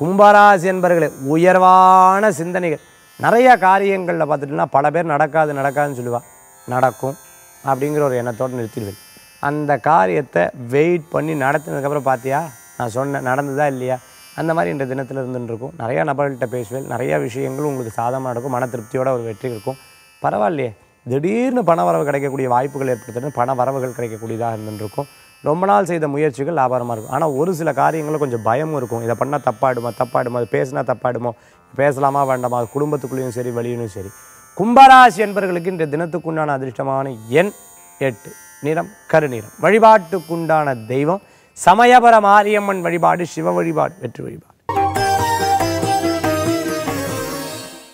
கும்பராசி என்பர்களே உயர்வான சிந்தனைகள். நிறைய காரியங்களில் பார்த்துட்டுனா பல பேர் நடக்காது நடக்காதுன்னு சொல்லுவாள் நடக்கும் அப்படிங்கிற ஒரு எண்ணத்தோடு நிறுத்திடுவேன் அந்த காரியத்தை வெயிட் பண்ணி நடத்தினதுக்கப்புறம் பார்த்தியா? நான் சொன்னேன் நடந்ததா இல்லையா? அந்த மாதிரி இந்த தினத்தில் இருந்துருக்கும் நிறையா நபர்கள்ட்ட பேசுவேன் நிறையா விஷயங்கள் உங்களுக்கு சாதமாக நடக்கும். மன திருப்தியோட ஒரு வெற்றி இருக்கும். பரவாயில்லையே. திடீர்னு பண வரவு கிடைக்கக்கூடிய வாய்ப்புகள் ஏற்படுத்துறது பண வரவுகள் கிடைக்கக்கூடியதாக இருந்துருக்கும் ரொம்ப நாள் செய்த முயற்சிகள் லாபகரமாக இருக்கும். ஆனால் ஒரு சில காரியங்களும் கொஞ்சம் பயமும் இருக்கும். இதை பண்ணால் தப்பாடுமா தப்பாடுமா அது பேசினா தப்பாடுமோ பேசலாமா வேண்டாமா அது குடும்பத்துக்குள்ளேயும் சரி வெளியிலும் சரி. கும்பராசி என்பவர்களுக்கு இந்த தினத்துக்குண்டான அதிர்ஷ்டமான எண் எட்டு. நிறம் கருநிறம். வழிபாட்டுக்குண்டான தெய்வம் சமயபர மாரியம்மன் வழிபாடு சிவ வழிபாடு வெற்றி வழிபாடு.